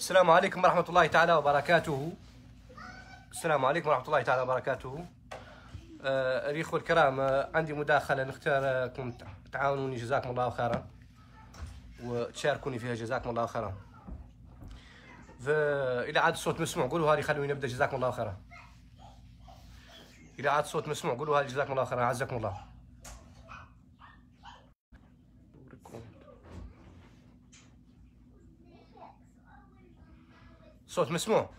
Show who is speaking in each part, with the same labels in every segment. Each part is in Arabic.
Speaker 1: السلام عليكم ورحمة الله تعالى وبركاته. السلام عليكم ورحمة الله تعالى وبركاته. آه، الإخوة الكرام آه، عندي مداخلة نختاركم تعاونوني جزاكم الله خيرا. وتشاركوني فيها جزاكم الله خيرا. إذا عاد الصوت مسموع قولوا هذه خلوني نبدأ جزاكم الله خيرا. إذا عاد الصوت مسموع قولوا هذه جزاكم الله خيرا عزكم الله. صوت مسموع.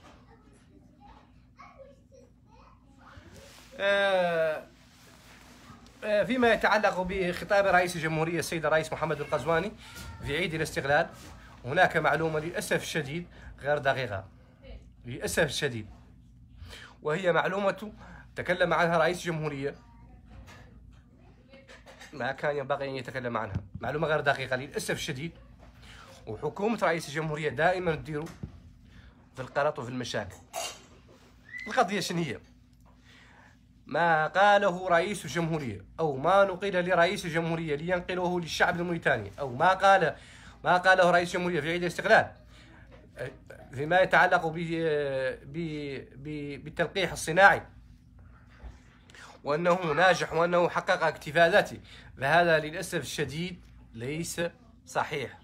Speaker 1: آه، آه، فيما يتعلق بخطاب رئيس الجمهورية السيد الرئيس محمد القزواني في عيد الاستقلال هناك معلومة للأسف الشديد غير دقيقة. للأسف الشديد. وهي معلومة تكلم عنها رئيس الجمهورية. ما كان ينبغي أن يتكلم عنها. معلومة غير دقيقة للأسف الشديد. وحكومة رئيس الجمهورية دائما تديروا في القرط وفي المشاكل. القضية شنو هي؟ ما قاله رئيس الجمهورية أو ما نقل لرئيس الجمهورية لينقله للشعب الموريتاني أو ما قال ما قاله رئيس الجمهورية في عيد الاستقلال فيما يتعلق بالتلقيح الصناعي وأنه ناجح وأنه حقق اكتفاءاته فهذا للأسف الشديد ليس صحيح.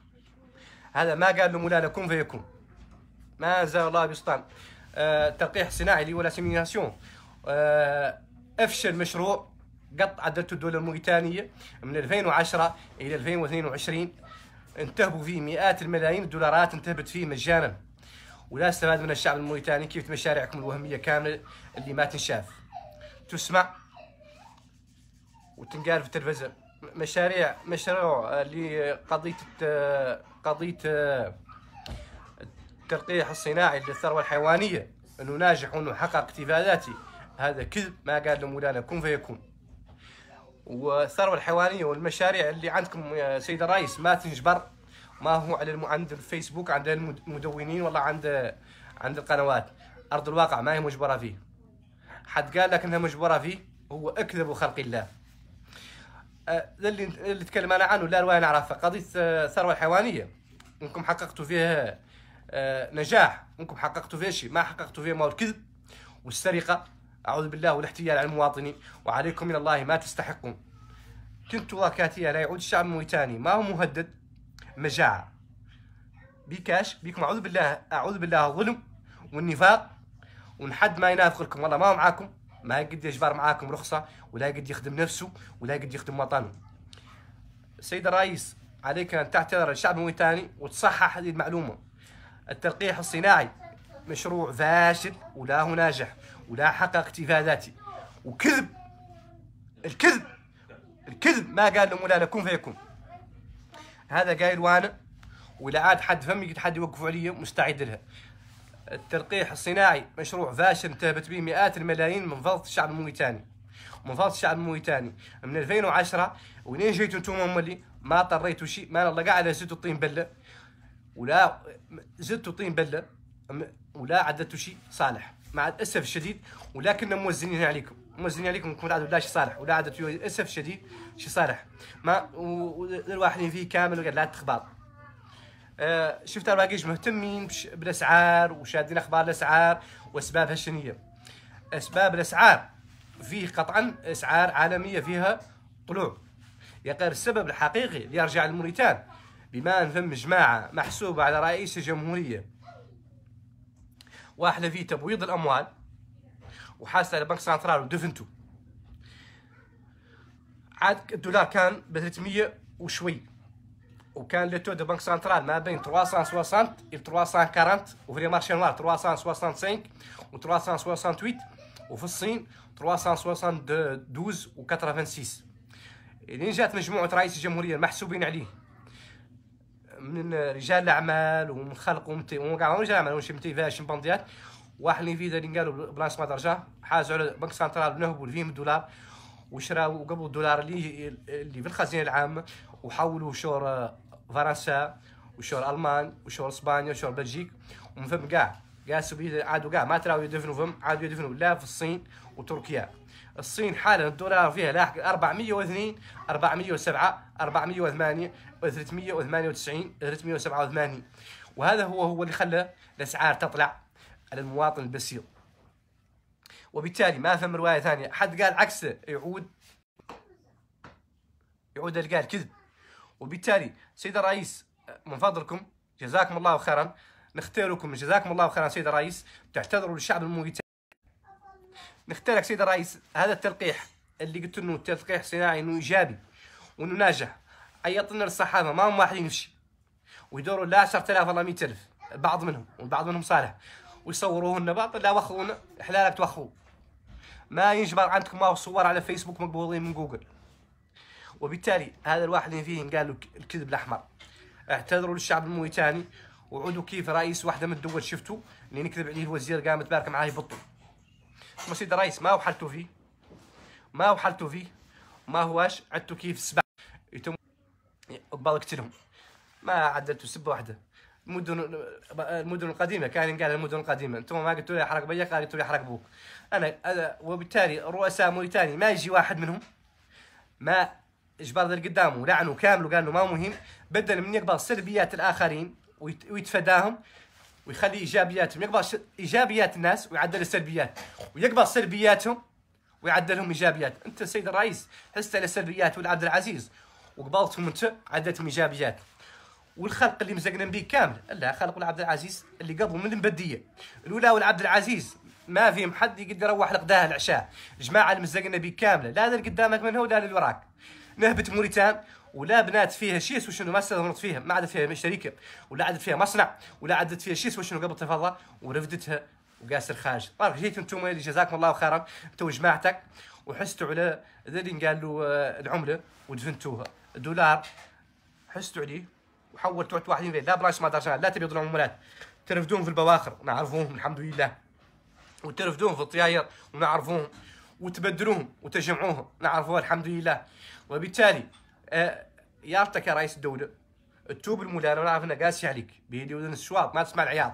Speaker 1: هذا ما قال مولانا كن فيكون. ما انزل الله بسلطان آه، التلقيح الصناعي اللي هو لاسيميناسيون آه، إفشل مشروع قط عدلته الدولة الموريتانية من 2010 إلى 2022 انتهبوا فيه مئات الملايين الدولارات انتهبت فيه مجانا. ولا استفاد من الشعب الموريتاني كيف مشاريعكم الوهمية كاملة اللي ما تنشاف. تسمع وتنقال في التلفزيون. مشاريع مشروع اللي قضية قضيه التلقيح الصناعي للثروة الحيوانية أنه ناجح وأنه حقق اكتفاءاتي هذا كذب ما قال له مولانا كن فيكون. والثروة الحيوانية والمشاريع اللي عندكم يا سيد الرئيس ما تنجبر ما هو على عند الفيسبوك عند المدونين والله عند عند القنوات. أرض الواقع ما هي مجبرة فيه. حد قال لك إنها مجبرة فيه؟ هو أكذب خلق الله. أه اللي اللي تكلم أنا عنه لا رواية نعرفها. قضية الثروة الحيوانية. إنكم حققتوا فيها أه نجاح. انكم حققتوا فيها شيء ما حققتوا فيها ما هو الكذب والسرقة أعوذ بالله والاحتيال على المواطنين. وعليكم من الله ما تستحقون. كنت وكاتية لا يعود الشعب الموريتاني ما هو مهدد؟ مجاعة بيكاش بيكم أعوذ بالله أعوذ بالله الظلم والنفاق. ونحد ما ينافق لكم والله ما هو معاكم. ما قد يجبر معاكم رخصة ولا قد يخدم نفسه ولا قد يخدم وطنه. السيد الرئيس عليك أن تعتذر للشعب الموريتاني وتصحح هذه المعلومة. التلقيح الصناعي. مشروع فاشل ولا هو ناجح ولا حقق اكتفاء ذاتي وكذب. الكذب. الكذب ما قال له مولانا كن فيكون هذا قايل وأنا. ولا عاد حد فمي قد حد يوقفوا علي مستعد لها. التلقيح الصناعي مشروع فاشل انتهبت به مئات الملايين من فضل الشعب الموريتاني من فضل الشعب الموريتاني من 2010 ولين جيتوا أنتم هم اللي ما طريتوا شيء. ما الله قاعد زدتوا الطين بلة. ولا زدتوا طين بلة ولا عدتوا شيء صالح مع الأسف الشديد ولكن موزنين عليكم موزنين عليكم انكم عاد ولا شي صالح ولا عاد للأسف الشديد شي صالح. ما الواحد فيه كامل وقال لا تخباط آه شفت الباقيش مهتمين بالأسعار وشادين أخبار الأسعار واسبابها شنيه أسباب الأسعار فيه قطعا أسعار عالمية فيها طلوع. غير السبب الحقيقي اللي يرجع لموريتان بما ان ثم جماعة محسوبة على رئيس الجمهورية. واحدة في تبويض الأموال وحاسة على banque centrale ودفنته. عاد الدولار كان ب 300 وشوي. وكان le taux de banque centrale ما بين 360 إلى 340 وفي marché noir 365 و 368 وفي الصين 372 و 86 لين جات مجموعة رئيس الجمهورية المحسوبين عليه. من رجال الأعمال ومن خلق ومتي وكاع رجال الاعمال وش متي شمبانديات واحد اللي في اللي قالوا بلاص ما درجة. حازوا على بنك سنترال نهبوا فيهم الدولار وشراو قبل الدولار اللي اللي في الخزينة العامه وحولوا شور فرنسا وشور ألمان وشور إسبانيا وشور بلجيك. ومن فم كاع قاسوا عادوا كاع ما تراو يدفنوا فم. عادوا يدفنوا لا في الصين وتركيا. الصين حالا الدولار فيها لاحق 402 407 408 398 387 وهذا هو هو اللي خلى الأسعار تطلع على المواطن البسيط. وبالتالي ما فهم رواية ثانية. حد قال عكسه يعود يعود اللي قال كذب. وبالتالي سيد الرئيس من فضلكم جزاكم الله خيرا. نختاركم جزاكم الله خيرا سيد الرئيس. تعتذروا للشعب الموريتاني نختارك سيد الرئيس هذا التلقيح اللي قلت إنه تلقيح صناعي إنه إيجابي وإنه ناجح. عيطنا للصحافة ما هم واحدين في ويدوروا لا 10000 ولا 100000 بعض منهم والبعض منهم صالح. ويصوروهن باطل لا وخونا احلالك توخوا ما ينجبر عندكم ما صور على فيسبوك مقبوضين من جوجل. وبالتالي هذا الواحد اللي فيهم قالوا الكذب الأحمر. اعتذروا للشعب الموريتاني وعودوا كيف رئيس واحدة من الدول شفتوا اللي نكذب عليه الوزير قام تبارك معاه يبطل. سيد الرئيس ما هو حالته فيه ما هو حالته فيه ما هواش؟ عدتوا كيف؟ السبع يتم قبل قتلهم ما عدلتوا سبه واحدة المدن المدن القديمة كان ينقال المدن القديمة. أنتم ما قلتوا لي احرق بيك قلتوا لي احرق بوك. أنا وبالتالي رؤساء موريتانيا ما يجي واحد منهم؟ ما اجبر اللي قدامه. لعنه كامل وقال له ما مهم. بدل من يقبل سلبيات الآخرين ويتفاداهم ويخلي إيجابياتهم. يقبل إيجابيات الناس ويعدل السلبيات. ويقبل سلبياتهم ويعدلهم إيجابيات. أنت سيد الرئيس حست على سلبيات ولعبد العزيز. وقبلتهم أنت عدلتهم إيجابيات. والخلق اللي مزقنا به كامل. لا خلق العبد العزيز اللي قبل من المبديه الأولى والعبد العزيز. ما فيهم حد يقدر يروح لقداه العشاء. جماعة المزقنا به كامله لا اللي قدامك من هو لا اللي وراك نهبه موريتان. ولا بنات فيها شيء وشنو ما استثمرت فيها. ما عدت فيها شركه ولا عدت فيها مصنع ولا عدت فيها شيء وشنو قبل تفضل ورفدتها وقاس الخارج. طيب جيتوا أنتم جزاكم الله خيرا. انت وجماعتك وحستوا على اللي قال له آه، العملة ودفنتوها. الدولار حستوا عليه وحولتوا واحدين لا براش ما لا تبيضوا العملات ترفدون في البواخر نعرفوهم الحمد لله. وترفدوهم في الطياير ونعرفوهم وتبدلوهم وتجمعوهم نعرفوها الحمد لله. وبالتالي يارتك يا رئيس الدولة التوب المولانة ونعرف انه قاسي عليك بيدي وذن السواق ما تسمع العياط.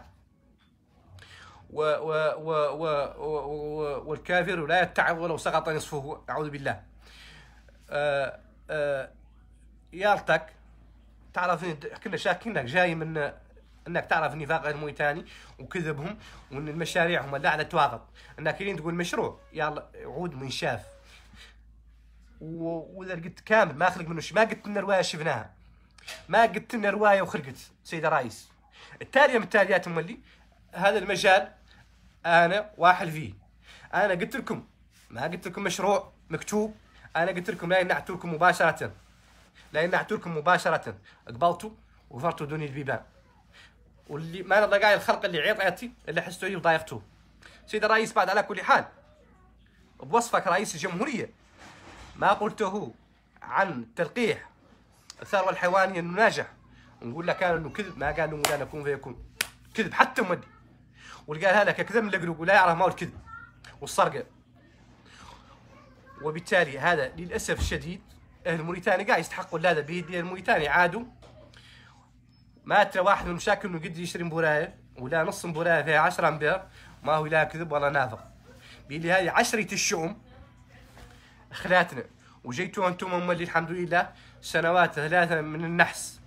Speaker 1: و و و و و والكافر لا يتعظ ولو سقط نصفه أعوذ بالله. آه آه يارتك تعرف كنا شاكينك جاي من إنك تعرف النفاق الموريتاني وكذبهم وإن المشاريع هم لا على تواقط إنك تقول مشروع يلا عود من شاف وإذا قلت كامل ما خلق منه شيء. ما قلت لنا رواية شفناها. ما قلت لنا رواية وخلقت سيد رئيس. التاليه من التاليات مولي هذا المجال أنا واحد فيه. أنا قلت لكم ما قلت لكم مشروع مكتوب أنا قلت لكم لا ينعت لكم مباشرة. لا ينعت لكم مباشرة. قبلتوا وغفرتوا دوني البيبان. واللي ما نرضى قاعد الخلق اللي عيط عيطتي اللي حستوا لي وضايقتوه. سيد الرئيس بعد على كل حال بوصفك رئيس الجمهورية. ما قلته عن تلقيح الثروة الحيوانية انه ناجح ونقول لك أنا إنه كذب ما قال إنه أنا كون فيكون كذب حتى مودي. واللي قال هذا كذب من القلوب ولا يعرف ما هو الكذب. والسرقه وبالتالي هذا للأسف الشديد أهل موريتانيا قاعد يستحقوا هذا بيدي الموريتاني عادوا ما ترى واحد من المشاكل إنه قد يشتري مبوراية ولا نص مبوراية فيها 10 أمبير ما هو لا كذب ولا نافق. بيلي هذه عشرة الشؤم خلاتنا وجيتوا أنتم هم اللي الحمد لله سنوات ثلاثة من النحس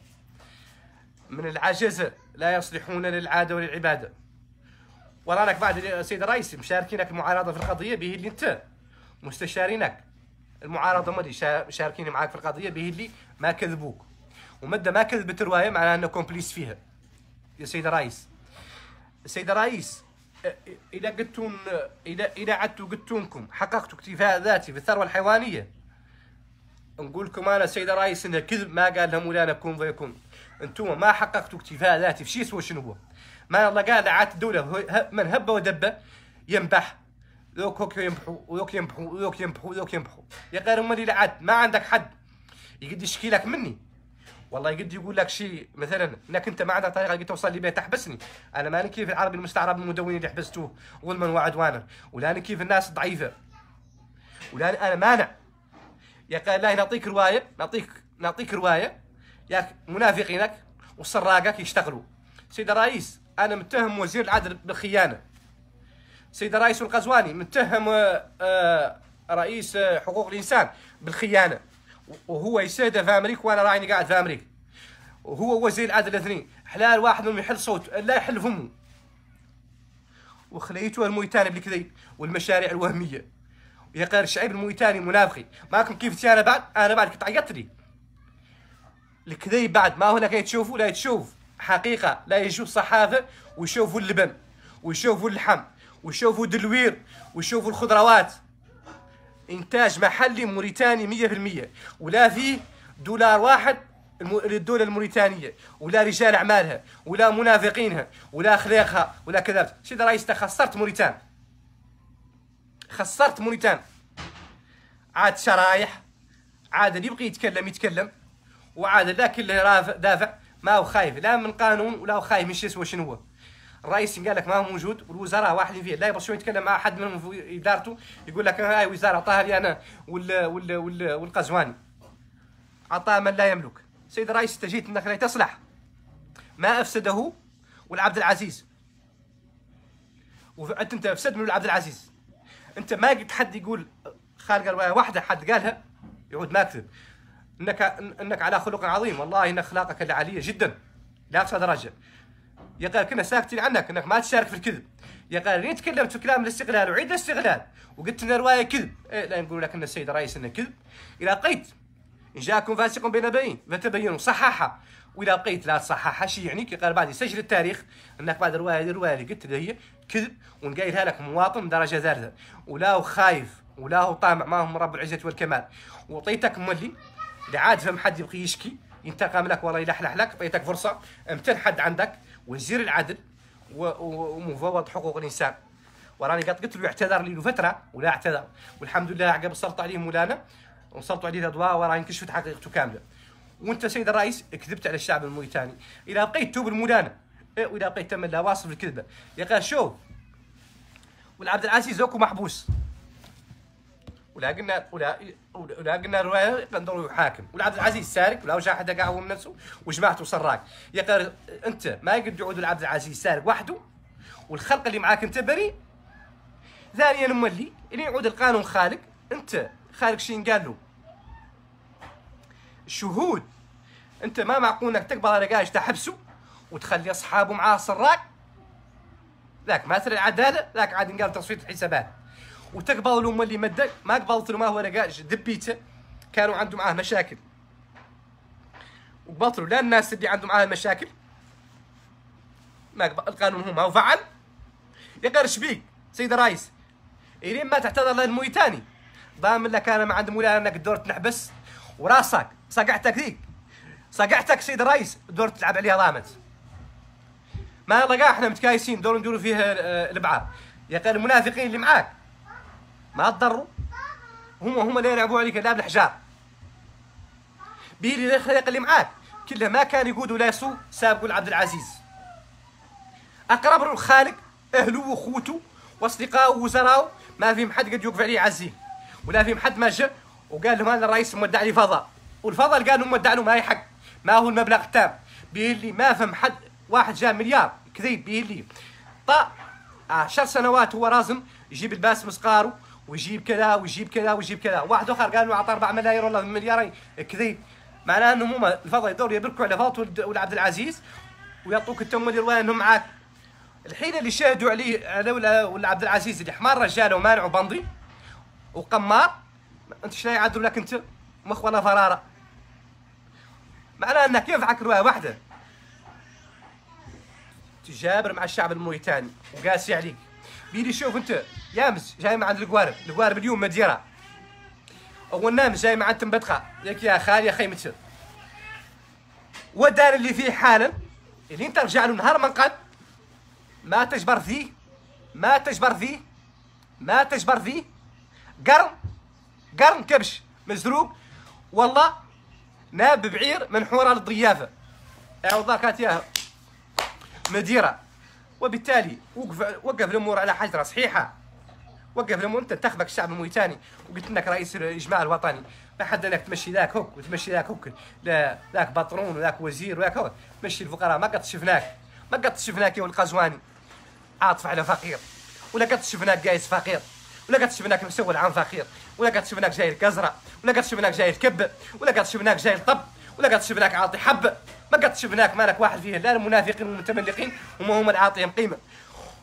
Speaker 1: من العجزة لا يصلحون للعادة وللعبادة. ورانك بعد سيد الرئيس مشاركينك المعارضة في القضية به اللي أنت مستشارينك. المعارضة مدي مشاركين معاك في القضية به اللي ما كذبوك. ومدة ما كذبت الرواية معناها أنه كومبليس فيها. يا سيد الرئيس. سيد الرئيس إذا قلتون إذا إذا عدتوا قلتونكم حققتوا اكتفاء ذاتي في الثروة الحيوانية. نقول لكم أنا سيد الرئيس انه كذب ما قال لهم مولانا كون فيكون أنتم ما حققتوا اكتفاء ذاتي في شيء سوى شنو هو. ما الله قال عاد الدولة من هب ودب ينبح. ذوك هوك ينبحوا وذوك ينبحوا وذوك ينبحوا وذوك ينبحوا. يا غير امال عاد ما عندك حد يقد يشكي لك مني. والله قد يقول لك شيء. مثلا إنك أنت ما عندك طريقة قد توصل لي بها تحبسني. أنا ماني كيف العربي المستعرب المدون اللي حبستوه ظلما وعدوانا ولا كيف الناس ضعيفة. ولا أنا مانع. يا قال الله نعطيك رواية نعطيك نعطيك رواية. يا منافقينك وسراقك يشتغلوا. سيد الرئيس أنا متهم وزير العدل بالخيانة. سيد الرئيس القزواني متهم آه، رئيس حقوق الإنسان بالخيانة. وهو يسيده في أمريكا وأنا راني قاعد في أمريكا. وهو وزير العدل الاثنين. حلال واحد منهم يحل صوت لا يحل فمه. وخليتوها المويتاني بالكذي والمشاريع الوهمية. يا قال الشعب المويتاني منافقي. ماكم كيف أنا بعد؟ أنا بعد كنت عيطت لي. الكذي بعد ما هناك تشوفوا لا تشوف. حقيقة لا يجوا الصحافه ويشوفوا اللبن ويشوفوا اللحم ويشوفوا دلوير ويشوفوا الخضروات. إنتاج محلي موريتاني 100% ولا فيه دولار واحد للدولة الموريتانية ولا رجال أعمالها ولا منافقينها ولا أخلاقها ولا كذا. سيدي رئيس خسرت موريتان. خسرت موريتان. عاد شرايح عاد اللي يبغي يتكلم يتكلم وعاد ذاك كله دافع ما هو خايف لا من قانون ولا هو خايف من شنو هو. الرئيس قال لك ما هو موجود والوزراء واحد فيه. لا يبغى شو يتكلم مع حد منهم في إدارته يقول لك هاي وزارة عطاها لي أنا وال وال وال والقزواني. عطاها من لا يملك. سيد الرئيس أنت جيت إنك تصلح. ما أفسده والعبد العزيز. وانت أنت أفسد من عبد العزيز. أنت ما قلت حد يقول خارج واحدة حد قالها يعود ما كذب إنك إنك على خلق عظيم. والله إن أخلاقك عاليه جدا. لاقصى درجة. يا قال كنا ساكتين عنك انك ما تشارك في الكذب. يا قال لين تكلمت في كلام الاستغلال وعيد الاستغلال وقلت إن روايه كذب. إيه لا نقول لك إن السيد الرئيس إنه كذب. إلى لقيت إن جاءكم فاسق بين بين فتبينوا صححها وإذا لقيت لا تصححها شي يعني كي قال بعد يسجل التاريخ إنك بعد الرواية هذه الرواية اللي قلت اللي هي كذب ونقايلها لك مواطن درجه ثالثه ولا هو خايف ولا هو طامع ما هم رب العزة والكمال. وعطيتك مولي لعاد فهم حد يبغي يشكي ينتقم لك ولا يلحلح لك عطيتك فرصة امتن حد عندك. وزير العدل ومفوض حقوق الإنسان. وراني قد قلت له اعتذر لي فترة ولا اعتذر. والحمد لله عقب صرت عليه مولانا وصلت عليه الاضواء وراني كشفت حقيقته كاملة. وانت سيد الرئيس كذبت على الشعب الموريتاني. إذا بقيت توب المولانا إيه وإذا بقيت تم لا واصف الكذبه يا شوف والعبد العزيز زوكو محبوس. ولا قلنا ولا ولا قلنا روايه قندر يحاكم والعبد العزيز سارق ولا وجا حدا قاعد من نفسه وجماعته سراق. يا قال أنت ما يقدر يعود العبد العزيز سارق وحده والخلق اللي معاك أنت بريء ثانيا مولي اللي يعود القانون خالق. أنت خالق شين قال له؟ الشهود. أنت ما معقول إنك تقبض على قاش تحبسه وتخلي أصحابه معاه سراق؟ ذاك ما ترى العدالة ذاك عاد نقال تصفية الحسابات. وتقبض له اللي مدك ما قبضت له ما هو رقاش دبيته كانوا عنده معاه مشاكل. وقبضت لا الناس اللي عنده معاه مشاكل ما القانون هو ما هو فعل يقرش بيك؟ سيد الرئيس. إلين ما تعتذر للمويتاني ضامن لك أنا ما عند مولانا إنك دور تنحبس. وراسك. صقعتك ذيك. صقعتك سيد الرئيس. دور تلعب عليها ضامت. ما لقى إحنا متكايسين. دور ندوروا فيها آه، الابعاد يا أخي المنافقين اللي معاك. ما تضروا؟ هم هم اللي يلعبوا عليك لا بالحجار بيلي الخليق اللي معاك. كله ما كان يقود ولا يسوق سابقوا لعبد العزيز. أقرب له الخالق أهله وأخوته وأصدقائه ووزراءه. ما فيهم حد قد يوقف عليه عزيه ولا فيهم حد ما جاء وقال لهم هذا الرئيس مودع لي فضل والفضل قال لهم مودع له ما هي حق. ما هو المبلغ التام؟ بيقول لي ما فهم حد. واحد جاء مليار. كذيب بيقول لي طا عشر سنوات هو رازم. يجيب الباس مسقارو ويجيب كذا ويجيب كذا ويجيب كذا. واحد آخر قال له اعطى 4 ملايين ولا مليارين. كذيب معناه انهم هم الفضل يدور يبركوا على فاط ولعبد العزيز ويعطوك التمويل إنهم معاك. الحين اللي شاهدوا عليه على ولا عبد العزيز اللي حمار رجال ومانع وبندي وقمار. أنت إيش يعدوا لك أنت؟ مخ ولا فرارة. معناه إنك ينفعك روايه واحدة؟ تجابر مع الشعب الموريتاني. وقاسي عليك. بيدي شوف انت. يامس جاي مع عند القوارب. القوارب اليوم مديرة. أول نامس جاي مع تنبتخة. ياك يا خالي يا خيمتر ودار اللي فيه حالا اللي انت رجع له نهار من قد ما تجبر فيه. ما تجبر فيه. ما تجبر فيه. قرن. قرن كبش. مزروق. والله ناب بعير من حورة الضيافة. الله كانت ياها مديرة. وبالتالي وقف وقف الأمور على حجرة صحيحة. وقف الأمور. أنت انتخبك الشعب الموريتاني وقلت انك رئيس الإجماع الوطني. ما حد انك تمشي ذاك هوك وتمشي ذاك هوك ذاك patron وذاك وزير وذاك هوك تمشي الفقراء. ما قد شفناك. ما قد شفناك يا القزواني عاطف على فقير. ولا قد شفناك قايس فقير. ولا قد شفناك مسوي العام فقير. ولا قد شفناك جاي الكزرة ولا قد شفناك جاي الكب. ولا قد شفناك جاي الطب. ولا قد شفناك عاطي حبه ما قد شفناك مالك واحد فيه لا المنافقين والمتملقين وما هم العاطيهم قيمة.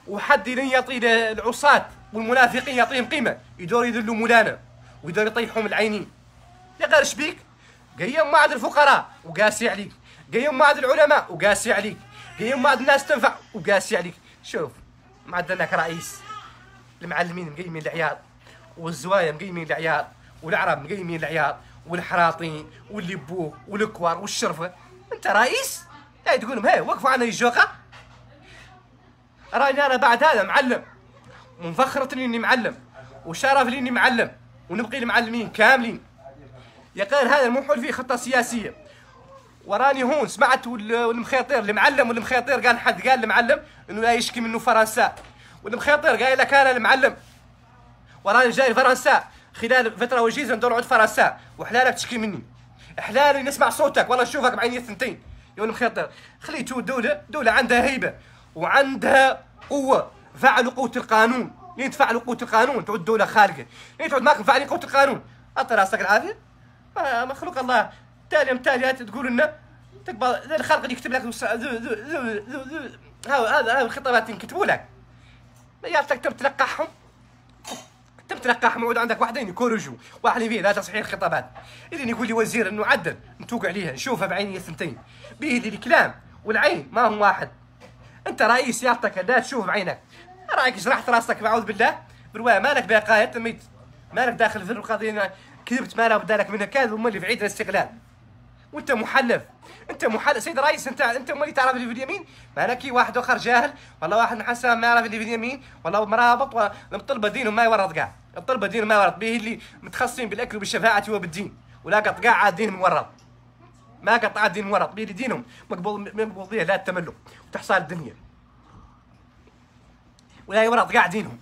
Speaker 1: وحد يعطي العصاة والمنافقين يعطيهم قيمة يدور يذلوا مولانا ويدور يطيحهم العينين. يا غير شبيك قيم معد الفقراء وقاسي عليك. قيم معد العلماء وقاسي عليك. قيم معد الناس تنفع وقاسي عليك. شوف معدناك رئيس المعلمين مقيمين العيال والزوايا مقيمين العيال والعرب مقيمين العيال والحراطين واللي بوه والكوار والشرفه انت رئيس؟ لا تقول لهم هي وقفوا عنا الجوقة. راني أنا بعد هذا معلم. ومفخرة إني معلم وشرف لي إني معلم ونبقي المعلمين كاملين. يا غير هذا المحول فيه خطة سياسية. وراني هون سمعت والمخيطير المعلم والمخيطير قال حد قال المعلم إنه لا يشكي منه فرنسا. والمخيطير قال لك أنا المعلم. وراني جاي فرنسا خلال فترة وجيزة ندور عند فرنسا. وحلالك تشكي مني. حلالي نسمع صوتك والله نشوفك بعيني الثنتين. يا المخيطر خليتو دولة دولة عندها هيبة وعندها قوة. فعلوا قوة القانون. لين تفعلوا قوة القانون؟ تعود دولة خارقة لين تعود ماكم فاعلين قوة القانون؟ أعطي راسك العافية. مخلوق الله. تالي تالي تقول لنا. تقبل. الخلق اللي يكتب لك هذا هذا الخطابات ينكتبوا لك. يا تكتب تلقحهم. تم تلقاح موعود عندك واحدين يكورجوا واحد فيه لا تصحيح الخطابات اذا يقول لي وزير إنه عدل. نتوقع عليها نشوفها بعيني الثنتين. به الكلام والعين ما هم واحد. أنت رئيس يعطيك لا تشوف بعينك. رأيك جرحت رأسك اعوذ بالله؟ بروايه مالك بقاية تميت. مالك داخل في القضية كذبت ما لا بدالك منها كاذب اللي في عيد الإستقلال. وانت محلف. انت محلف. سيد رئيس انت انت اللي تعرف اللي في اليمين مالك؟ واحد آخر جاهل. والله واحد محسن ما يعرف اللي في اليمين والله مرابط. والطلبه دينهم ما يورط كاع الطلبه دينهم ما يورط. به اللي متخصصين بالأكل وبالشفاعة وبالدين. ولا قط كاع دينهم مورط. ما قطع دين مورط. به دينهم مقبول مقبول لا التملك وتحصال الدنيا. ولا يورط كاع دينهم.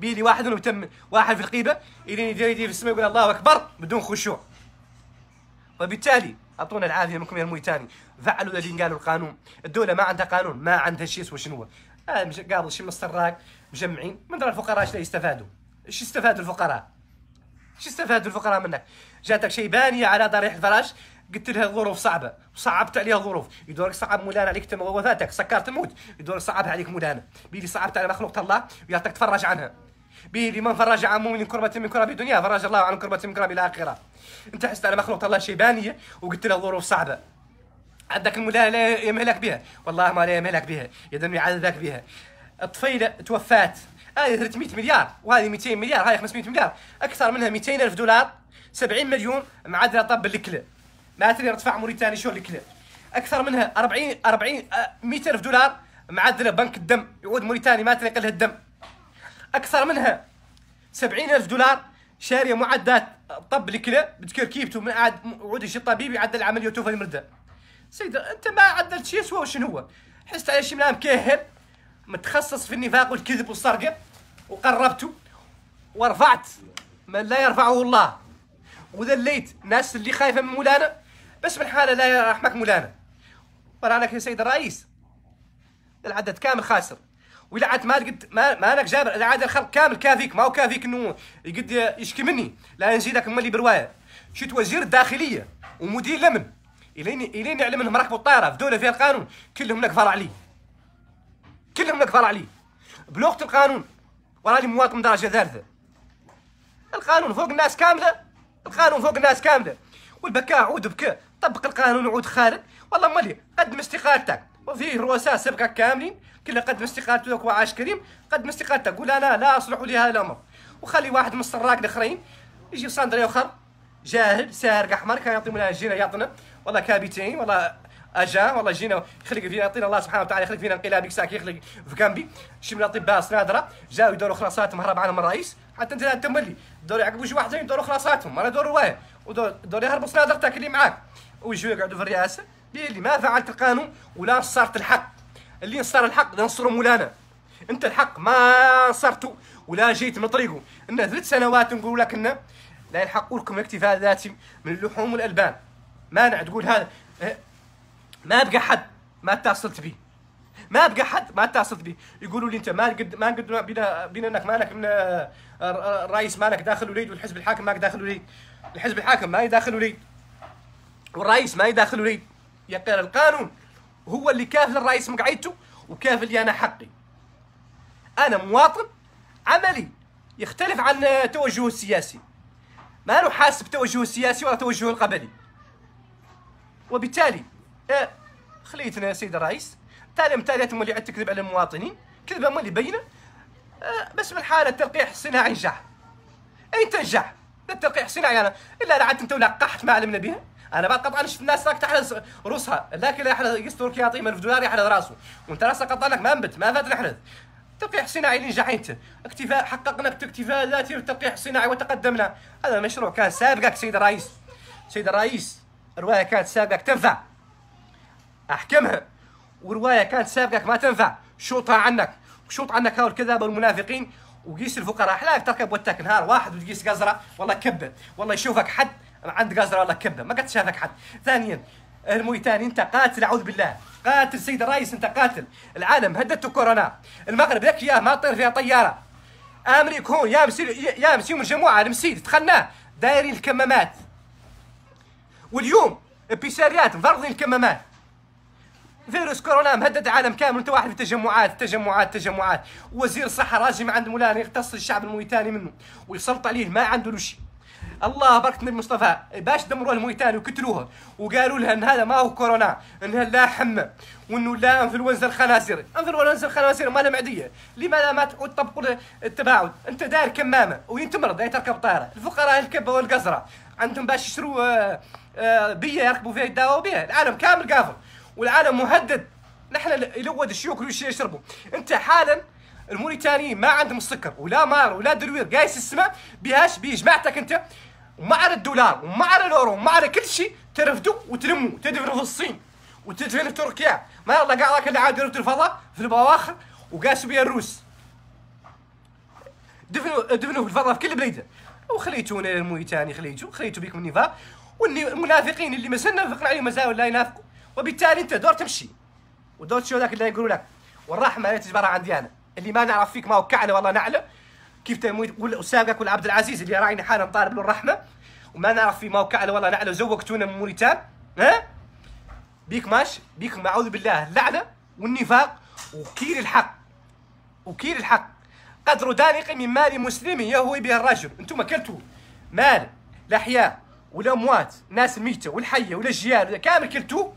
Speaker 1: بيلي واحد منهم تم واحد في القيبة يدير يدير في السماء يقول الله أكبر بدون خشوع. وبالتالي أعطونا العافية منكم يا المويتاني. فعلوا الذين قالوا القانون. الدولة ما عندها قانون ما عندها شيء اسمه شنو آه قالوا شي من السراق مجمعين. من الفقراء إيش يستفادوا؟ إيش يستفادوا الفقراء؟ إيش يستفادوا الفقراء منك؟ جاتك شيبانيه على ضريح الفراش قلت لها ظروف صعبة. وصعبت عليها ظروف يدورك صعب مولانا عليك وفاتك سكرت تموت يدورك صعبها عليك مولانا. بيلي صعبت على مخلوق الله ويعطيك تفرج عنها. بيلي من فرج عن مؤمن كربة من كرب الدنيا فرج الله عن كربة من كرب الآخرة. انت حست على مخلوق الله شيبانيه وقلت له ظروف صعبة. عندك المولانا لا يمهلك بها. والله ما لا يمهلك بها يدم يعذبك بها. الطفيلة توفات. هذه 300 مليار وهذه 200 مليار هذه 500 مليار. أكثر منها 200 ألف دولار 70 مليون معدل طب الكلى ما تقدر تدفع موريتاني شو الكلى. أكثر منها 40 40 100 ألف دولار معدله بنك الدم يعود موريتاني ما تلقى لها الدم. أكثر منها. 70 ألف دولار. شارية معدات طب الكلى بتكركيبته من عاد عود شي طبيب يعدل عمليته في المرده سيد أنت ما عدلت شيء سوى شنو هو؟ حست على شي ملام كاهل. متخصص في النفاق والكذب والسرقه وقربته. ورفعت من لا يرفعه الله. وذليت الناس اللي خايفة من مولانا. بس من حالة لا يرحمك مولانا. لك يا سيد الرئيس. العدد كامل خاسر. ولا عاد ما قد ما, ما لك جابر العاده الخلق كامل كافيك ما هو كافيك إنه يقد يشكي مني. لا نزيدك ملي برواية. شفت وزير الداخلية ومدير الأمن. الين الين يعلم إنهم ركبوا الطائرة في دولة فيها القانون. كلهم نكفر عليه كلهم نكفر عليه بلغه القانون. وراني مواطن درجة ثالثة. القانون فوق الناس كاملة. القانون فوق الناس كاملة. والبكاء عود بكى طبق القانون وعود خارج والله مالي قدم استقالتك. وفيه رؤساء سبقة كاملين. كل قدم استقالتك وعاش كريم قدم استقالتك قول أنا لا أصلح لهذا الأمر. وخلي واحد من السراق الآخرين يجي صندري آخر جاهل سارق احمر كان يعطي لنا جينا يعطينا. والله كابتين والله أجا والله جينا يخلق فينا يعطينا الله سبحانه وتعالى يخلق فينا انقلاب يكساك يخلق في جنبي. شي من الأطباء صنادرة جاوا يدوروا خلاصاتهم هرب عنهم الرئيس. حتى انت تملي دور يعقبوا شي واحد يدوروا خلاصاتهم أنا دور واحد ودور دور يهربوا صنادرتك اللي معاك. ويجوا يقعدوا في الرئاسة اللي ما فعلت القانون ولا نصرت الحق. اللي نصر الحق ننصروا مولانا انت الحق ما نصرته ولا جيت من طريقه إن ثلاث سنوات نقول لك انه لا يلحق لكم الاكتفاء الذاتي من اللحوم والألبان. مانع تقول هذا. إيه، ما بقى حد ما اتصلت به ما بقى حد ما اتصلت به يقولوا لي أنت ما قد ما قد بينا بينا إنك مالك من الرئيس مالك داخل وليد والحزب الحاكم مالك داخل وليد. الحزب الحاكم ما يداخل وليد. والرئيس ما يداخل يريد يقرا القانون. هو اللي كافل الرئيس مقعدته وكافل لي أنا حقي. أنا مواطن عملي يختلف عن توجهه السياسي. ما نحاسب توجهه السياسي ولا توجهه القبلي. وبالتالي آه، خليتنا يا سيد الرئيس. تالي متاليات اللي عاد تكذب على المواطنين. كذبه اللي بينه آه، بس من حاله التلقيح الصناعي نجح أي تنجح التلقيح الصناعي أنا. إلا لا عاد أنت ولا قحت ما علمنا بها. أنا بعد قطعا شفت الناس راك تحرز روسها. لكن يحرز يستر كياطي من دولار يحرز راسه. وأنت راسك قطع لك ما نبت ما فات نحرز التلقيح الصناعي اللي انت اكتفاء حققنا اكتفاء ذاتي بالتلقيح الصناعي وتقدمنا. هذا المشروع كان سابقك سيد الرئيس. سيد الرئيس الروايه كانت سابقك تنفع. أحكمها. ورواية كانت سابقك ما تنفع. شوطها عنك. شوط عنك هؤلاء الكذابة والمنافقين. وقيس الفقراء. احلاك تركب وتك. نهار واحد وتقيس قزرة. والله كبه والله يشوفك حد. عند قزره والله كبه ما قد شافك حد. ثانيا المويتاني أنت قاتل أعوذ بالله. قاتل سيد الرئيس أنت قاتل. العالم هددته كورونا. المغرب لك إياه ما طير فيها طيارة. آمريكا هون يا مسي يا مسي من جماعة المسيد تخناه دايرين الكمامات. واليوم بيساريات مفرضين الكمامات. فيروس كورونا مهدد العالم كامل أنت واحد في تجمعات تجمعات تجمعات. وزير الصحة راجي ما عنده مولانا يقتص الشعب المويتاني منه ويسلط عليه ما عنده شيء. الله بركة النبي مصطفى. باش دمروا المويتاني وقتلوها وقالوا لها إن هذا ما هو كورونا. انها لا حمى وإنه لا انفلونزا الخنازير. انفلونزا الخنازير ما لها معدية. لماذا ما تطبقوا التباعد؟ أنت داير كمامة وين تمرض داير تركب طائرة. الفقراء الكبة والقزرة. عندهم باش يشتروا آه، آه، بية يركبوا فيها يداووا بها العالم كامل قافل. والعالم مهدد. نحن يلود الشيوخ يشربوا. أنت حالا الموريتانيين ما عندهم السكر ولا مار ولا دروير. قايس السماء بهاش بجماعتك أنت. ومع الدولار ومع الأورو ومع كل شيء ترفدوا وتلموا تدفنوا في الصين وتدفنوا في تركيا ما يلا قاعد اللي عاد في الفضاء في البواخر وقاسوا بها الروس. دفنوا دفنوا في الفضاء في كل بليدة. وخليتونا الموريتاني خليتو خليتو بيكم النفاق. والمنافقين اللي ما زلنا نفقنا عليهم مازالوا لا ينافقوا. وبالتالي انت دور تمشي. ودور تشوف ذاك اللي يقولوا لك؟ والرحمه لا تجبرها عندي أنا. اللي ما نعرف فيك ما هو كعلة والله نعلة. كيف تموت؟ وسابقك ولا عبد العزيز اللي راعيني حالا طالب له الرحمه وما نعرف ما هو كعله والله نعله زوقتونا من موريتان. ها؟ بيك ماش بيك أعوذ بالله اللعنة والنفاق وكيل الحق. وكيل الحق. قدر دانق من مال مسلم يهوي به الرجل. أنتم كلتوا مال الاحياء والاموات ناس الميته والحية والجيال كامل كلتوه.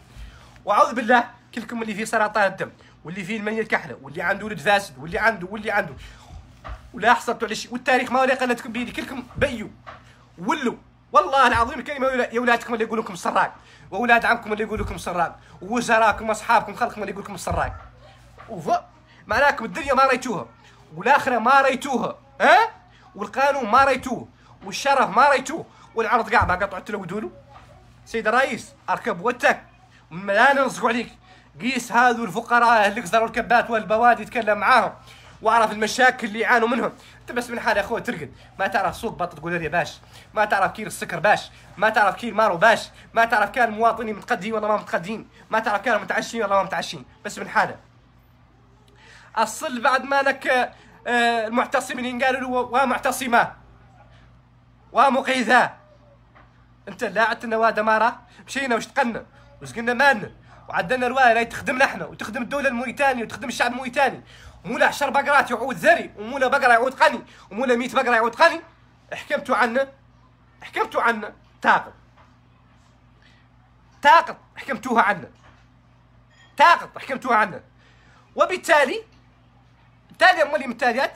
Speaker 1: وأعوذ بالله كلكم اللي فيه سرطان الدم واللي فيه المنيه الكحلة واللي عنده ولد فاسد واللي عنده واللي عنده. ولا حصلتوا على شيء. والتاريخ ما ولا قلتكم بيدي كلكم بيوا ولوا والله العظيم الكلمة يا اولادكم اللي يقول لكم سراق. وأولاد عمكم اللي يقول لكم سراق. ووزراءكم واصحابكم خلقكم اللي يقول لكم سراق. وف معناكم الدنيا ما ريتوها. والآخرة ما ريتوها. ها؟ أه؟ والقانون ما ريتوه. والشرف ما ريتوه. والعرض قاع ما تلودوا له سيد الرئيس أركب وتك. لا نرزقوا عليك. قيس هذو الفقراء اللي قصروا الكبات والبوادي يتكلم معاهم. وأعرف المشاكل اللي يعانوا منهم. أنت بس من حال يا أخوي ترقد. ما تعرف صوت بط تقول يا باش. ما تعرف كيل السكر باش. ما تعرف كيل مارو باش. ما تعرف كان المواطنين متقدين ولا ما متقدين. ما تعرف كانوا متعشين ولا ما متعشين. بس من حاله. الصل بعد ما لك آه، المعتصمين قالوا له ومعتصما ومقيذا أنت لا عدتنا واد مارا. مشينا واشتقنا. وسقنا مالنا. وعدلنا روايه لا تخدمنا إحنا وتخدم الدولة الموريتانيه وتخدم الشعب الموريتاني مولا عشر بقرات يعود ذري ومولا بقرة يعود قني ومولا 100 بقرة يعود قني حكمتوا عنا حكمتوا عنا. تاقط. تاقط. حكمتوها عنا. تاقط. حكمتوها عنا. وبالتالي التالي مولي من التاليات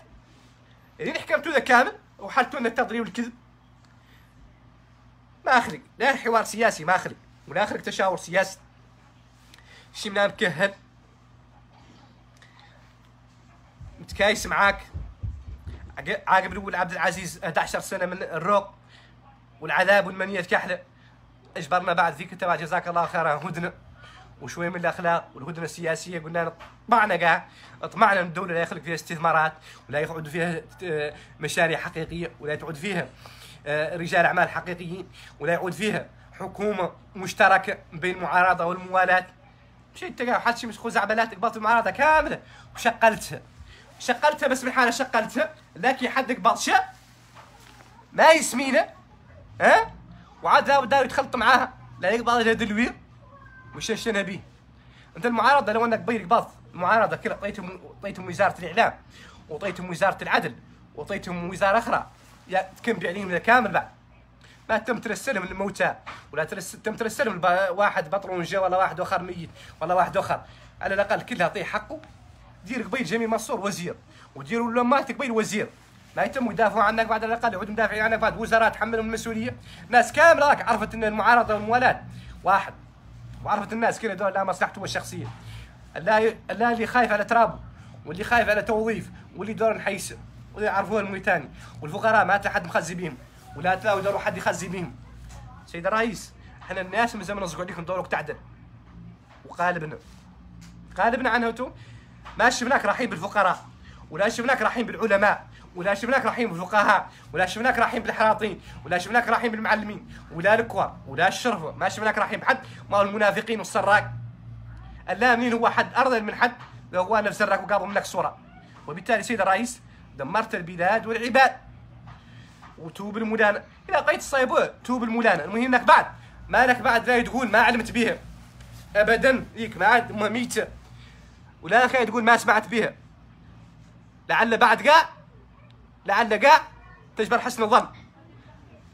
Speaker 1: اللي حكمتوا ذا كامل وحلتوا لنا التضليل والكذب. ما اخرق لا حوار سياسي ما اخرق ولا اخرق تشاور سياسي. شي منام مكهل متكايس معاك. عاقب الأول عبد العزيز 11 سنة من الروق والعذاب والمنية الكحله اجبرنا بعد فيك أنت جزاك الله خيرا. هدنة وشويه من الأخلاق والهدنة السياسية. قلنا طمعنا قاع. طمعنا من الدولة لا يخلق فيها استثمارات ولا يقعد فيها آه، مشاريع حقيقية ولا تعود فيها آه، رجال أعمال حقيقيين ولا يعود فيها حكومة مشتركة بين المعارضة والموالاة. مشيت تلقى حد شي مسخو زعبلات قبضت المعارضه كاملة. وشقلتها شقلتها بس بالحالة شقلتها لكن حدك بطشة. ما يسمينا ها؟ وعاد داو داو يتخلط معاها. لا يقبض هذا الوير وششنا به أنت المعارضة لو أنك بيرك باص المعارضة كذا اعطيتهم أعطيتهم وزارة الإعلام وأعطيتهم وزارة العدل وأعطيتهم وزارة أخرى. يا تكمل عليهم كامل بعد. ما تم ترسلهم الموتى ولا. تم ترسلهم. واحد بطرونجه ولا واحد آخر ميت ولا واحد آخر. على الأقل كلها اعطيه حقه دير قبيل جميل منصور وزير وديروا لماتك قبيل وزير. لا يتم يدافعوا عنك بعد على الأقل يعودوا مدافعين عنك بعد وزراء تحملهم المسؤولية. ناس كاملة راك عرفت إن المعارضة والموالاه واحد. وعرفت الناس كذا لا مصلحته الشخصية. الله اللي خايف على ترابه واللي خايف على توظيف واللي دور نحيس واللي يعرفوه الموريتاني والفقراء ما حد مخزي بهم. ولا تلاقوا يدوروا حد يخزي بهم. سيد الرئيس إحنا الناس من زمان نصقوا عليكم دورك تعدل وقالبنا. قالبنا عنها أنتم ما شفناك رايحين بالفقراء ولا شفناك رايحين بالعلماء ولا شفناك رايحين بالفقهاء ولا شفناك رايحين بالحراطين ولا شفناك رايحين بالمعلمين ولا الكوار ولا الشرفه ما شفناك رايحين بحد ما هو المنافقين والسراق. اللامين هو حد ارذل من حد لو هو نفس الراك وقابل منك صورة. وبالتالي سيد الرئيس دمرت البلاد والعباد. وتوب المدانة إلى قيد الصيبوه توب المدانة المهم إنك بعد ما لك بعد لا تقول ما علمت بها ابدا ليك ما عاد ميتة ولا خير تقول ما سمعت بها لعل بعد قاع لعل قاع تجبر حسن الظن.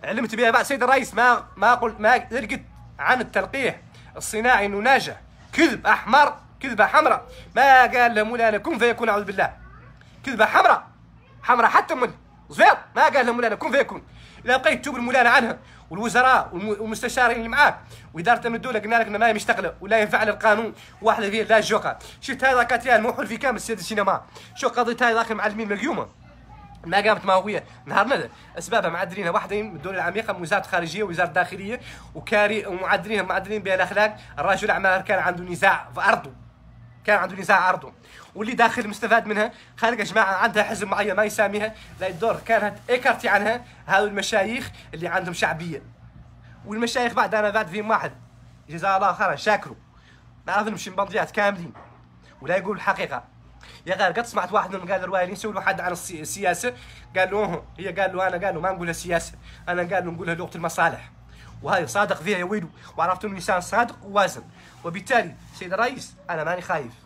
Speaker 1: علمت بها بعد سيد الرئيس. ما ما قلت ما لقيت عن التلقيح الصناعي إنه ناجح. كذب أحمر كذبه حمراء. ما قال له مولانا كن فيكون أعوذ بالله. كذبة حمراء. حمراء حتى من زفير ما قال له مولانا كن فيكون اذا بقيت تجيب المولانا عنها والوزراء والمستشارين اللي معاك وإدارة امن الدولة قلنا لك ما مشتغله ولا ينفع القانون. واحدة فيه لا جوكا شفت هذا كاتيان موحل في كامل السيد السينما. شو قضية هاي داخل المعلمين اليوم. ما قامت ماويه نهارنا اسبابها معدلينها. واحدة من الدول العميقة من وزارة الخارجيه ووزاره الداخليه وكاري ومعدلينها معدلين بها الاخلاق الرجل الاعمال كان عنده نزاع في أرضه. كان عنده نزاع أرضه. واللي داخل مستفاد منها. يا جماعة عندها حزب معين ما يساميها. لا الدور كانت ايكارتي عنها. هذو المشايخ اللي عندهم شعبية. والمشايخ بعد أنا بعد فيهم واحد. جزاه الله خيرا شاكروا نعرف نمشي مبضيات كاملين. ولا يقول الحقيقة. يا غير قد سمعت واحد منهم قال الروايه يسوي حد عن السياسة. قال له هي قال له أنا قال له ما نقولها سياسه أنا قال له نقولها لغه المصالح. وهذا صادق فيها يا ويلو. وعرفت إنه إنسان صادق ووازن. وبالتالي سيد الرئيس أنا ماني خايف.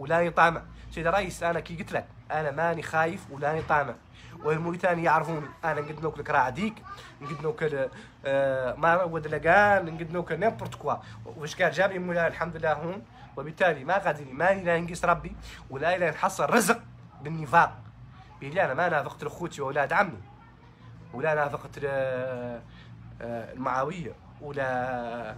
Speaker 1: ولاني طامع سيد الرئيس أنا كي قلت لك أنا ماني خايف ولاني طامع والموريتاني يعرفوني أنا نقد نوك الكراع ديك نقد نوك آه ما ود لقان نقد نوك n'importe quoi. واش قال؟ جابني مولاي الحمد لله هون. وبالتالي ما غادي ماني لا نقيس ربي ولا لا نحصل رزق بالنفاق. بيلي أنا ما نافقت لأخوتي وأولاد عمي ولا نافقت آه، المعاوية ولا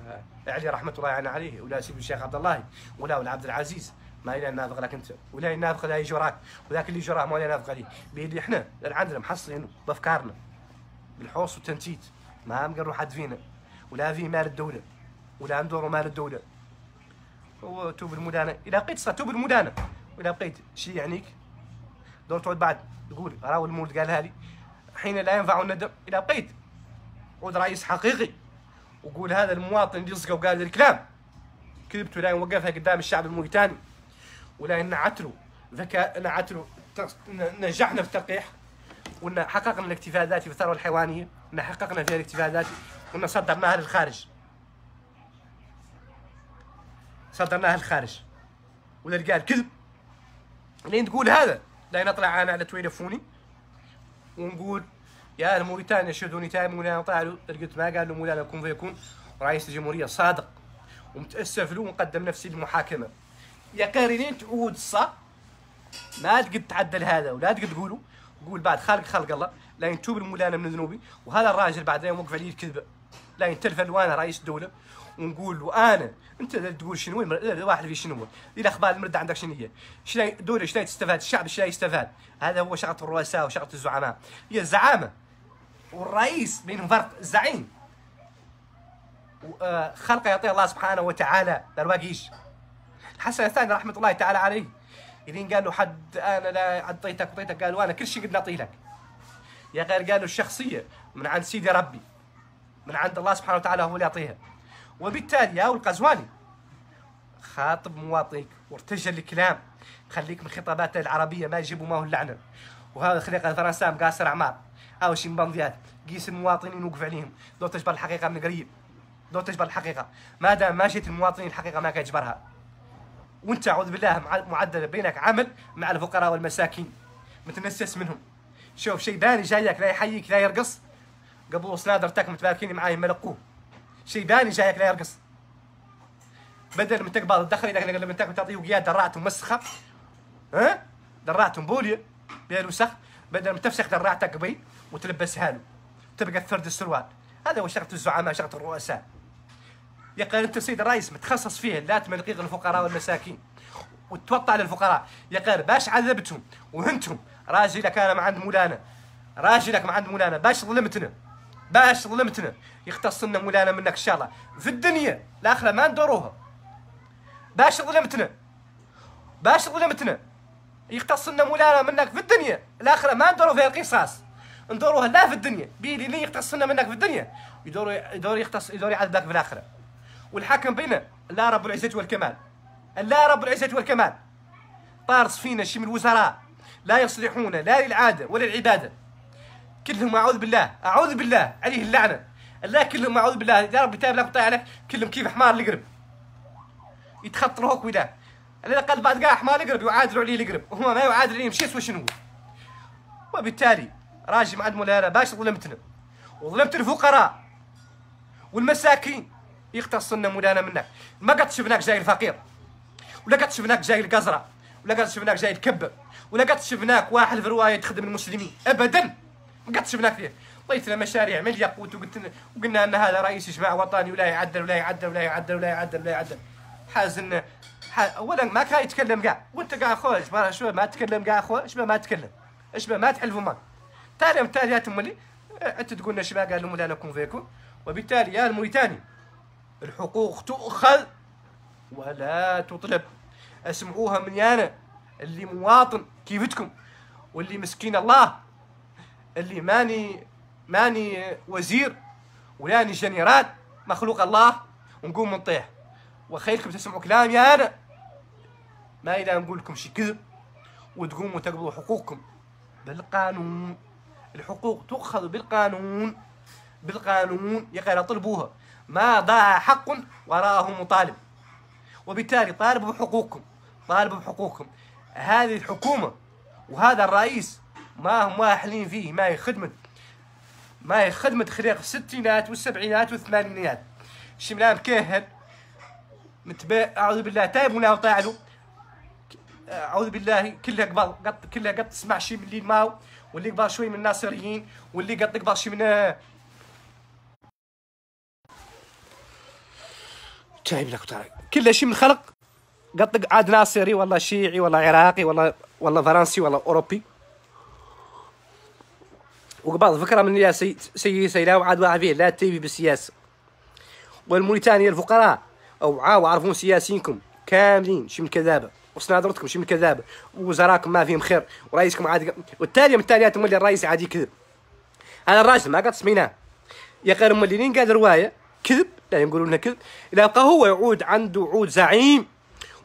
Speaker 1: علي رحمة الله يعني عليه ولا سيدي الشيخ عبد الله ولا عبد العزيز. ما إلى نافق لك أنت ولا نافق لا يجي وراك وذاك اللي يجي ما نافق عليه بيدي إحنا عندنا محصلين بأفكارنا بالحوص والتنتيت. ما مقروا حد فينا ولا في مال الدولة ولا ندوروا مال الدولة. وتوب المدانة. إذا بقيت توب المدانة وإذا بقيت شيء يعنيك دور تعود بعد. تقول راوي المولد قالها لي حين لا ينفع الندم إذا بقيت عود رئيس حقيقي وقول هذا المواطن اللي يصقى وقال الكلام. كذبت ولا وقفها قدام الشعب الموريتاني. ولا له ذكاء له نجحنا في التلقيح وان حققنا الاكتفاء الذاتي في الثروة الحيوانية. ان حققنا فيها الاكتفاء الذاتي وان صدرناها للخارج. صدرناها للخارج. ولا قال كذب لين تقول هذا. لا نطلع أنا على تويتر فوني. ونقول يا الموريتانيا شهدوني تاي مولانا طالوا قلت ما قال له مولانا كن فيكون. رئيس الجمهوريه صادق. ومتأسف له ومقدم نفسي للمحاكمه يا قارنين تعود صح ما تقد تعدل هذا ولا تقد تقولوا. قول بعد خالق خلق الله. لا ينتوب المولانا من ذنوبي. وهذا الراجل بعد يوم وقف عليه الكذبه لا ينتلف وأنا رئيس الدولة. ونقول وأنا انت تقول شنو؟ واحد في شنو الأخبار؟ المرد عندك شنو هي؟ شنو دولة شنو تستفاد؟ الشعب شنو يستفاد؟ هذا هو شغله الرؤساء وشغله الزعماء. هي الزعامه والرئيس بينهم فرق الزعيم آه، خلق يعطيه الله سبحانه وتعالى. درواقيش الحسن الثاني رحمة الله تعالى عليه. إذن قال له حد أنا لا اعطيتك اعطيتك قالوا أنا كل شيء قد نعطي لك. يا غير قالوا الشخصية من عند سيدي ربي من عند الله سبحانه وتعالى هو اللي يعطيها. وبالتالي يا القزواني خاطب مواطنك وارتجل الكلام خليك من خطابات العربية ما يجيبوا ما هو اللعنة. وهذا خليقة فرنسا مقاصر أعمار هاو شي مبنديات قيس المواطنين وقف عليهم. لو تجبر الحقيقة من قريب. دور تجبر الحقيقة. ما دام ماشيه المواطنين الحقيقة ما كيجبرها. وانت اعوذ بالله مع- معدل بينك عمل مع الفقراء والمساكين. متنسس منهم. شوف شيباني جايك لا يحييك لا يرقص. قبل سنادرتك متباركين معاي ملقوه. شيباني جايك لا يرقص. بدل من تقبض الدخل اذا لما تاكل تعطيه وقياد درعته مسخه ها؟ درعته بوليا بها الوسخ بدل ما تفسخ درعتك بي وتلبسها له تبقى ثرد السروال. هذا هو شغلة الزعماء شغلة الرؤساء. يا انت سيد الرئيس متخصص فيه لا تملقيق الفقراء والمساكين. وتوطى للفقراء. يا قال باش عذبتهم وهنتم راجلك أنا ما عند مولانا راجلك ما عند مولانا باش ظلمتنا باش ظلمتنا. يختص لنا مولانا منك إن شاء الله. في الدنيا الآخرة ما ندوروها باش ظلمتنا باش ظلمتنا. يختص لنا مولانا منك في الدنيا الآخرة ما ندوروا فيها القصاص. ندوروها لا في الدنيا. بيلي لي يختص لنا منك في الدنيا. يدور يدور يختص يدور يعذبك في الآخرة. والحكم بينا لا رب العزة والكمال. لا رب العزة والكمال. طارس فينا شي من الوزراء. لا يصلحون لا للعادة ولا العباده كلهم أعوذ بالله أعوذ بالله عليه اللعنة. الله كلهم أعوذ بالله. يا رب تاب لك طيع عليك. كلهم كيف حمار القرب. يتخطروا هوك ودا على الأقل بعد قاع حمار القرب يعادلوا عليه القرب. وهم ما يعادل عليهم شيء وشنو وبالتالي راجي مع مولانا باش ظلمتنا. وظلمت الفقراء والمساكين. يختص لنا مولانا منك. ما قد شفناك جاي الفقير ولا قد شفناك جاي القزرة ولا قد شفناك جاي الكبة ولا قد شفناك واحد في رواية تخدم المسلمين. ابدا ما قد شفناك فيه. طيتنا مشاريع مليا قوت وقلت وقلنا أن هذا رئيس إجماع وطني ولا يعدل ولا يعدل ولا يعدل ولا يعدل ولا يعدل. حازن. اولا ما كان يتكلم كاع وأنت كاع اخويا إيش شو؟ ما تتكلم كاع اخويا إيش ما تتكلم إيش ما تحلفوا معك تالي تاليات مولي أنت تقول لنا شباب قال مولانا كون فيكون وبالتالي يا الموريتاني الحقوق تؤخذ ولا تطلب. اسمعوها من يانا اللي مواطن كيفتكم؟ واللي مسكين الله اللي ماني ماني وزير ولاني جنرال مخلوق الله ونقوم نطيح. وخيلكم تسمعوا كلامي أنا ما إذا نقول لكم شي كذب وتقوموا تقبلوا حقوقكم بالقانون. الحقوق تؤخذ بالقانون بالقانون يا قال طلبوها. ما ضاع حق وراءه مطالب. وبالتالي طالبوا بحقوقكم طالبوا بحقوقكم هذه الحكومة وهذا الرئيس ما هم واحلين فيه ما هي خدمة. ما هي خدمة خليق الستينات والسبعينات والثمانينات شملان كاهل متبع أعوذ بالله تايب ولا وطاع له أعوذ بالله كلها قبل قط كلها قط تسمع شي من اللي ماو واللي قبل شوي من الناصريين واللي قط قبل شي من تايب لك وطاع كلها شي من الخلق. قط عاد ناصري والله شيعي والله عراقي والله والله فرنسي والله أوروبي. وقبل فكرة من يا سي سي سيلا وعاد واحد فيه لا تيبي بالسياسة. والموريتانيا الفقراء أو عاو عرفون سياسيينكم كاملين شي من كذابة. وصنادرتكم شي من كذابة. ووزراكم ما فيهم خير ورئيسكم عاد والتالي من التاليات مولي الرئيس عاد يكذب. هذا الراجل ما قد سميناه يا غير مولين قال رواية كذب. لا يقولون لنا كذب. إذا بقى هو يعود عنده عود زعيم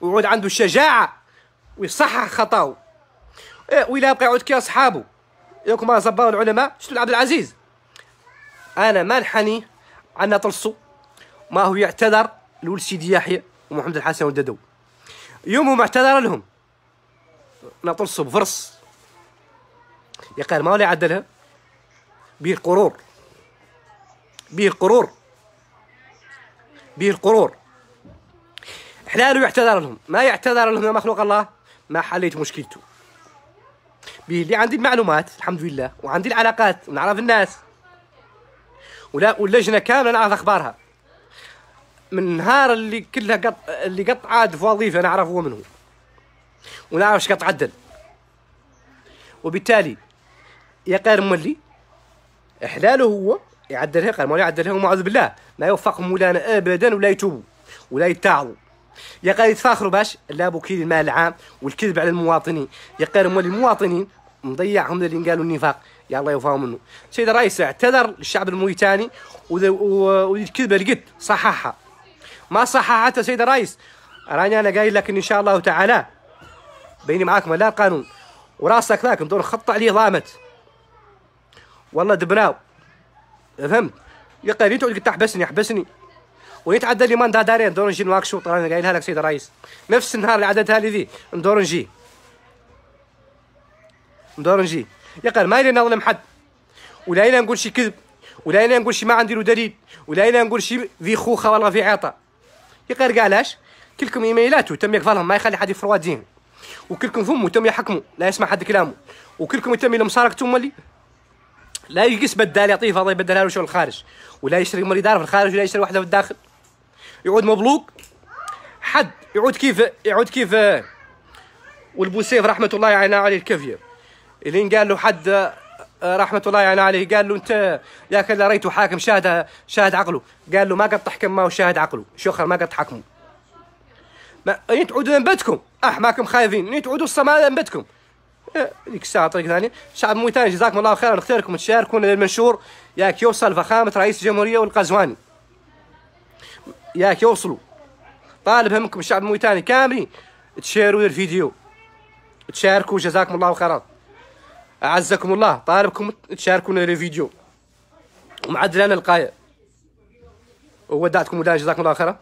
Speaker 1: ويعود عنده شجاعة ويصحح خطاو إيه وإلا يبقى يعود كي أصحابه. ياكم ما زباو العلماء شنو عبد العزيز؟ أنا ما نحني عنا طلسو ما هو يعتذر لول سيدي يحيى ومحمد الحسن والددو. يومهم اعتذر لهم نطلسوا بفرص يا قال ما ولا يعدلها؟ به القرور. به القرور. به القرور. حلاله يعتذر لهم. ما يعتذر لهم يا مخلوق الله؟ ما حليت مشكلته. به اللي عندي المعلومات الحمد لله وعندي العلاقات ونعرف الناس. ولا واللجنة كاملة نعرف أخبارها. من النهار اللي كلها قط اللي قط عاد في وظيفة نعرف هو منه ونعرف إيش قط عدل وبالتالي يا قير مولي احلاله هو يعدلها قال ما يعدلها ومعوذ بالله. ما يوفقهم مولانا ابدا ولا يتوبوا ولا يتعظوا. يا قال يتفاخروا باش لا بوكيل المال العام والكذب على المواطنين. يا قال مولي المواطنين مضيعهم اللي قالوا النفاق. يا الله يوفاهم منه. سيد الرئيس اعتذر للشعب الموريتاني والكذبه قلت صححها. ما صححتها سيد الرئيس؟ راني أنا قايل لك إن شاء الله تعالى. بيني معاكم لا القانون. وراسك ذاك ندور نخط عليه ضامت. والله دبناو فهمت؟ يا قال تقعد تحبسني احبسني ويتعدى لي مان دارين ندور نجي نواكشوط أنا قايلها لك سيد الرئيس. نفس النهار اللي عددها لي ذي ندور نجي ندور نجي يا قال ما إلي نظلم حد. ولا إلي نقول شي كذب ولا إلي نقول شي ما عندي له دليل ولا إلي نقول شي في خوخة والله في عطا يا قال علاش كلكم ايميلات وتم يقفلهم ما يخلي حد يفروا وكلكم فم تم يحكموا لا يسمع حد كلامه. وكلكم يتم لمصاركتم اللي لا يقيس بدال يعطيه فضل يبدلها له شغل الخارج ولا يشتري مريض في الخارج ولا يشتري واحدة في الداخل. يعود مبلوق حد يعود كيف يعود كيف. والبوسيف رحمة الله يعينا عليه الكفية. اللي قال له حد آه، رحمة الله يعينا عليه قال له أنت يا كذا ريت حاكم شاهد شاهد عقله. قال له ما قد تحكم ما هو شاهد عقله. شخر ما قد تحكموا ما تعودوا ذنبتكم احماكم خايفين. انت تعودوا الصماء ذنبتكم ديك الساعة طريق ثانية شعب مويتاني جزاكم الله خيرا نختاركم تشاركون للمنشور ياك يوصل فخامة رئيس الجمهورية والقزواني. ياك يوصلوا. طالب منكم الشعب المويتاني كاملين. تشيروا الفيديو. تشاركوا جزاكم الله خيرا. أعزكم الله طالبكم تشاركونا الفيديو. ومعدل أنا القاية. وودعتكم وداع جزاكم الله خيرا.